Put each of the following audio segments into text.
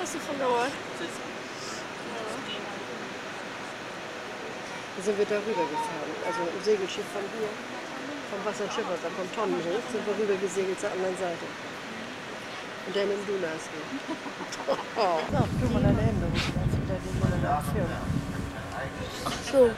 Hast du verloren? Da sind wir darüber gefahren. Also ein Segelschiff von hier, vom Wasserschiffer, vom Tonnenhof, sind wir rüber gesegelt zur anderen Seite. Und dann im Dunas. Oh. Na, tu mal deine Hände true.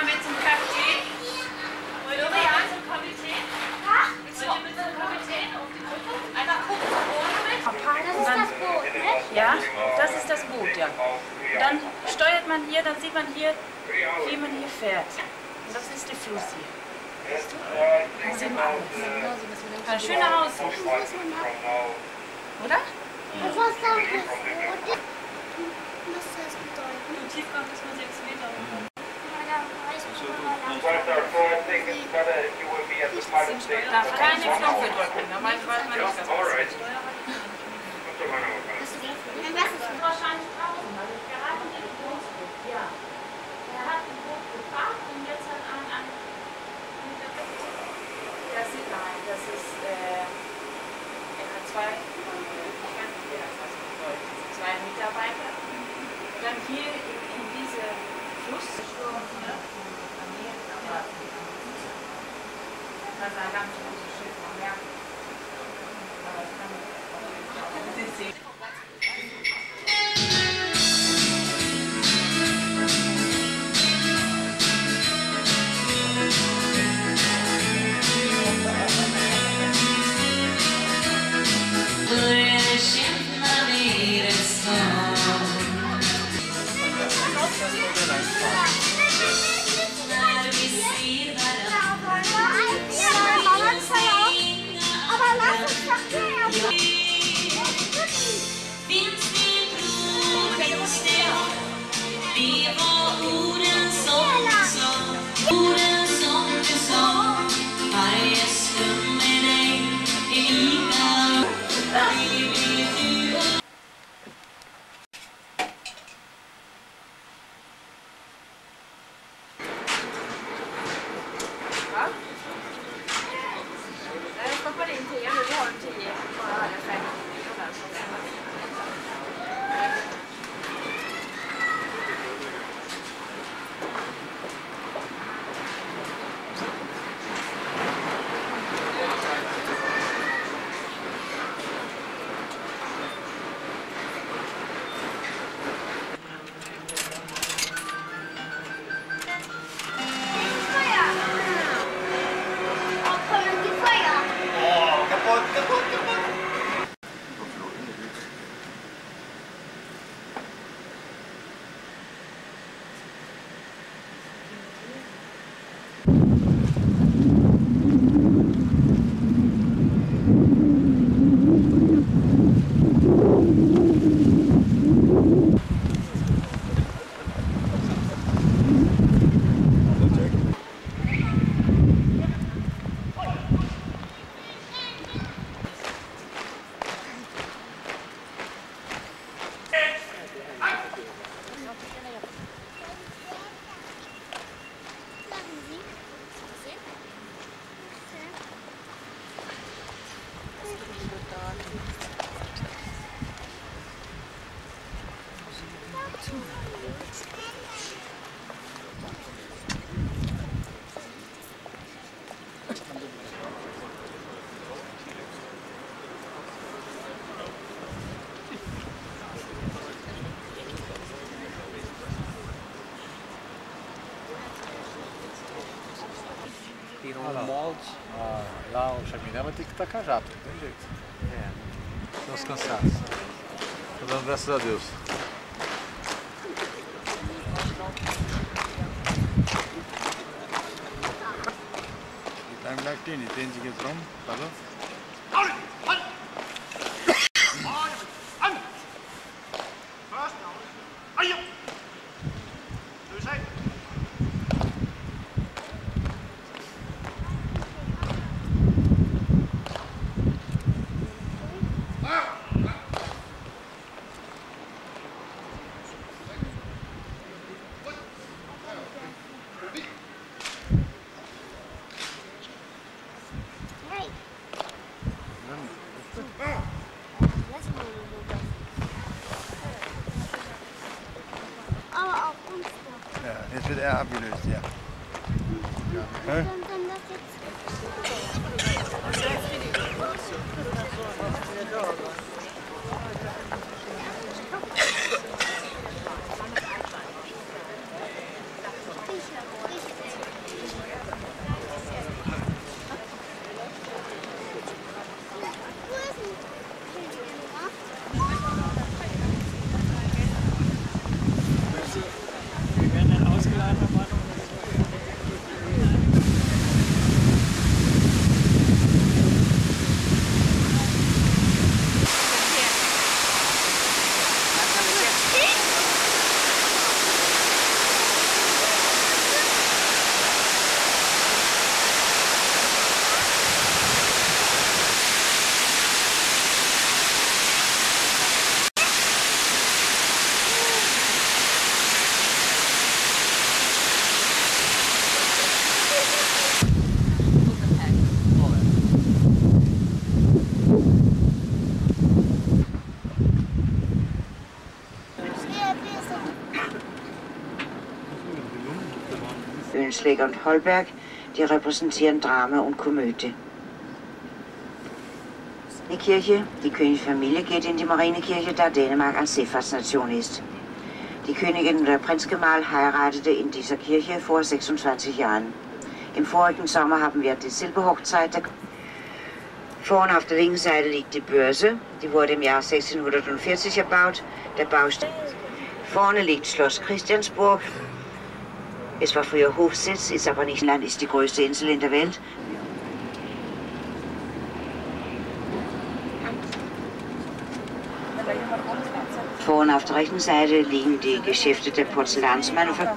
mal mit zum Kapitän? Wollt ihr mal zum Kapitän? Willst du mit zum Kapitän auf die Gruppe? Einfach gucken zum Boot mit? Das ist das Boot, ne? Ja, das ist das Boot, ja. Dann steuert man hier, dann sieht man hier, wie man hier fährt. Und das ist der Fluss hier. Siehst du? Ein schöner Aussicht. Oder? Und was das bedeuten? Und tief kommt, dass man Meter. Ich kann nicht noch mit Dolpen, da weiß man nicht, dass das ist. também, né? Mas tem que tacar jato, não tem jeito. É. Estamos cansados. Estou dando graças a Deus. Time tem que from, tá bom? First, now, fabulous, yeah. Kreuzschläger und Holberg, die repräsentieren Drama und Komödie. Die Kirche, die Königfamilie geht in die Marinekirche, da Dänemark als Seefahrtsnation ist. Die Königin und der Prinzgemahl heiratete in dieser Kirche vor 26 Jahren. Im vorigen Sommer haben wir die Silberhochzeit. Vorne auf der linken Seite liegt die Börse. Die wurde im Jahr 1640 erbaut. Der Baustein. Vorne liegt Schloss Christiansburg. Es war früher Hofsitz, ist aber nicht Land, ist die größte Insel in der Welt. Vorne auf der rechten Seite liegen die Geschäfte der Porzellansmanufaktur.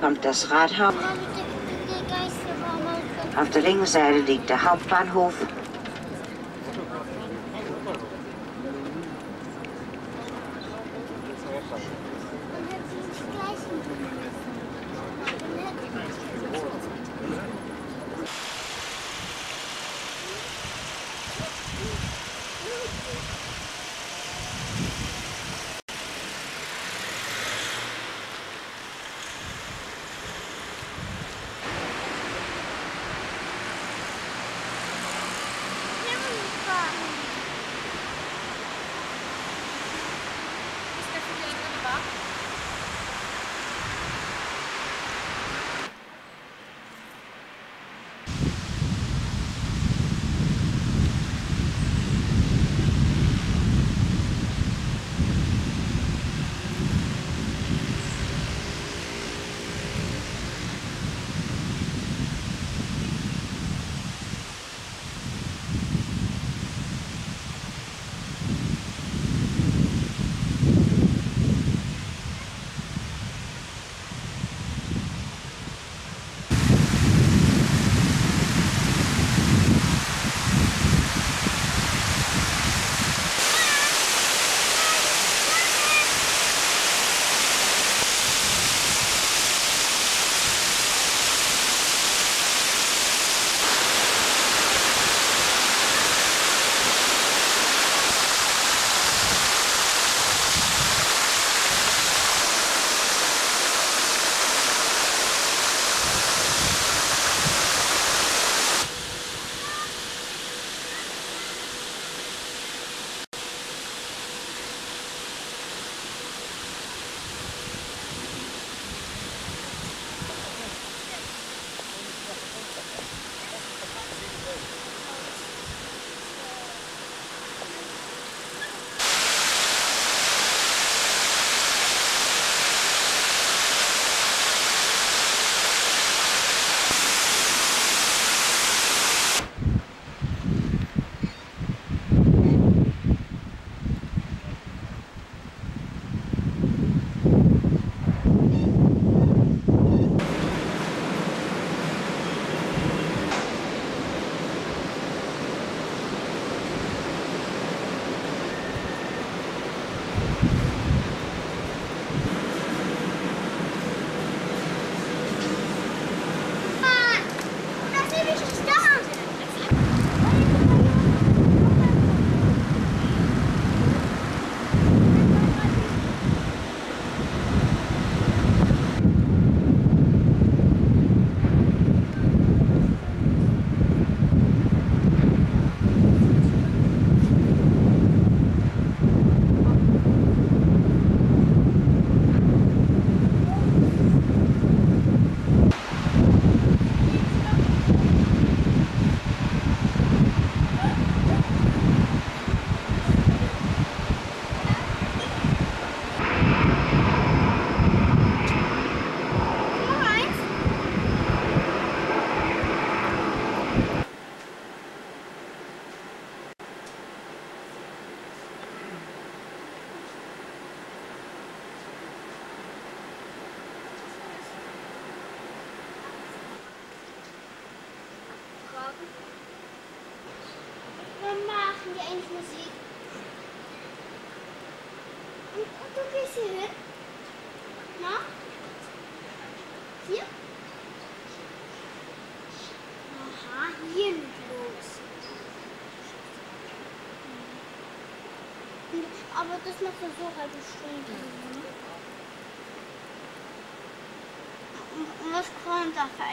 Kommt das Rathaus. Auf der linken Seite liegt der Hauptbahnhof. Noch so so halbe Stunde. Und was kommt da für